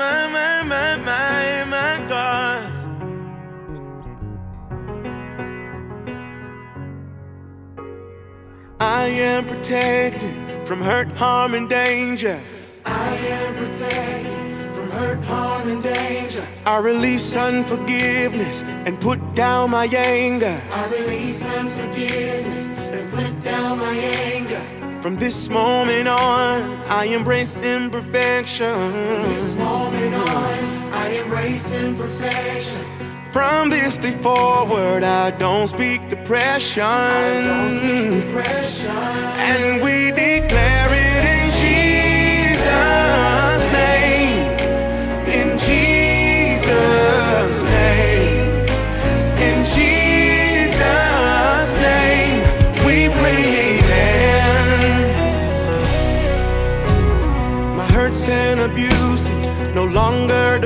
my, my, my, my, my God. I am protected from hurt, harm, and danger. I am protected from hurt, harm, and danger. I release unforgiveness and put down my anger. I release unforgiveness from this moment on, I embrace imperfection. This moment on, I embrace imperfection. From this day forward, I don't speak depression. I don't speak depression.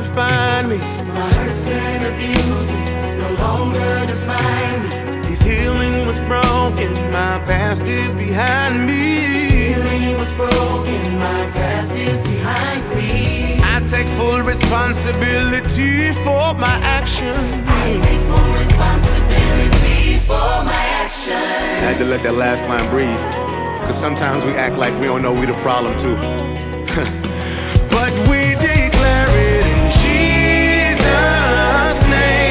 Longer define me. My hurts and abuses no longer define me. His healing was broken, my past is behind me. Healing was broken, my past is behind me. I take full responsibility for my actions. I take full responsibility for my action. I had to let that last line breathe. Cause sometimes we act like we don't know we the problem too. But we name.